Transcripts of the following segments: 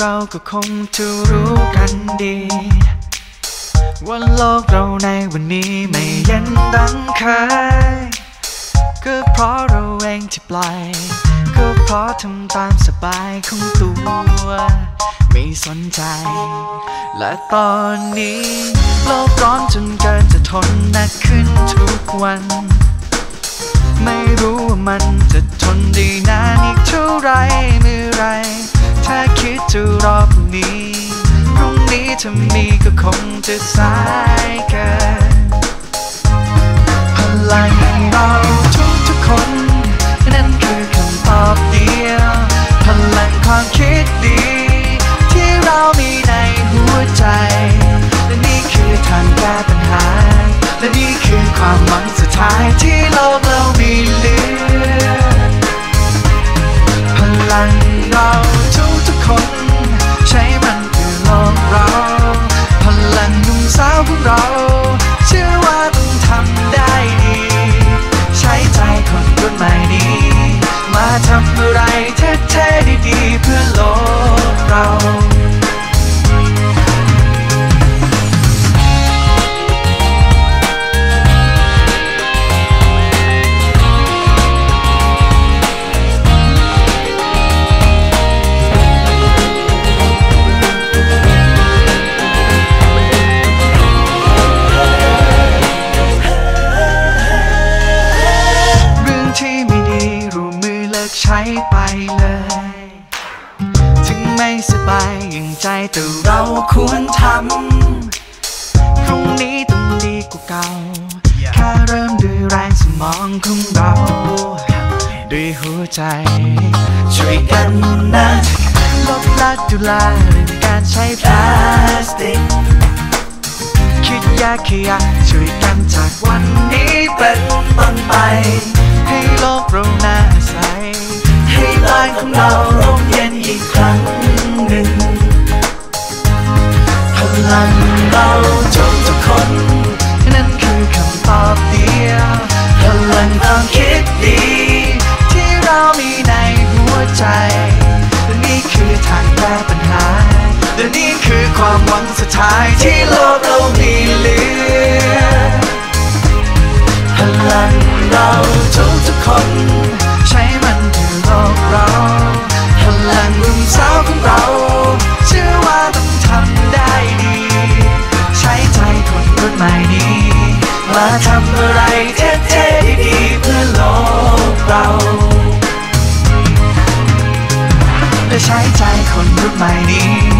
เราก็คงจะรู้กันดี ว่าโลกเราในวันนี้ไม่เย็นดังเคยก็เพราะเราเองที่ปล่อยก็เพราะทำตามสบายของตัว ไม่สนใจ และตอนนี้โลกร้อนจนเกินจะทนหนักขึ้นทุกวัน ไม่รู้ว่ามันจะทนได้นานอีกเท่าไรเมื่อไร ถ้าคิดจะรอพรุ่งนี้พรุ่งนี้ถ้ามีก็คงจะสายเกินพลังเราทุกทุกๆคน นั่นคือคำตอบเดียว พลังความคิดดี ที่เรามีในหัวใจ และนี่คือทางแก้ปัญหา และนี่คือความหวังสุดท้ายที่โลกเรามีเหลือ พลังเรา คน ใช้มันเพื่อโลกเรา พลังหนุ่มสาวของเรา เชื่อว่าต้องทำได้ดี ใช้ใจคนรุ่นใหม่นี้ มาทำอะไรเท่ๆดีๆเพื่อโลกเรา สบายอย่างใจแต่เราควรทำพรุ่งนี้ต้องดีกว่าเก่า แค่เริ่มด้วยแรงสมองของเรา ด้วยหัวใจ ช่วยกันนะลดละดูแลเรื่องการใช้พลาสติก คิดแยกขยะช่วยกันจากวัน ความหวังสุดท้ายที่โลกเรามีเหลือพลังเราทุกทุกๆคน ใช้มันเพื่อโลกเราพลังหนุ่มสาวของเรา เชื่อว่าต้องทำได้ดี ใช้ใจคนรุ่นใหม่นี้ มาทำอะไรเท่ๆดีๆเพื่อโลกเราและใช้ใจคนรุ่นใหม่นี้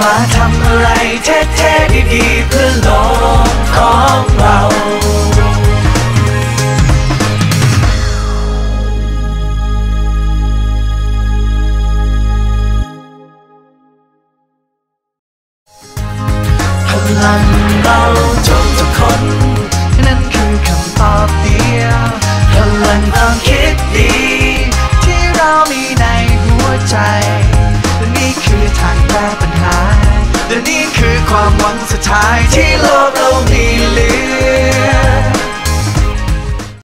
มาทำอะไรเท่ๆดีๆเพื่อโลกของเราพลัง ความหวังสุดท้ายที่โลกเรามี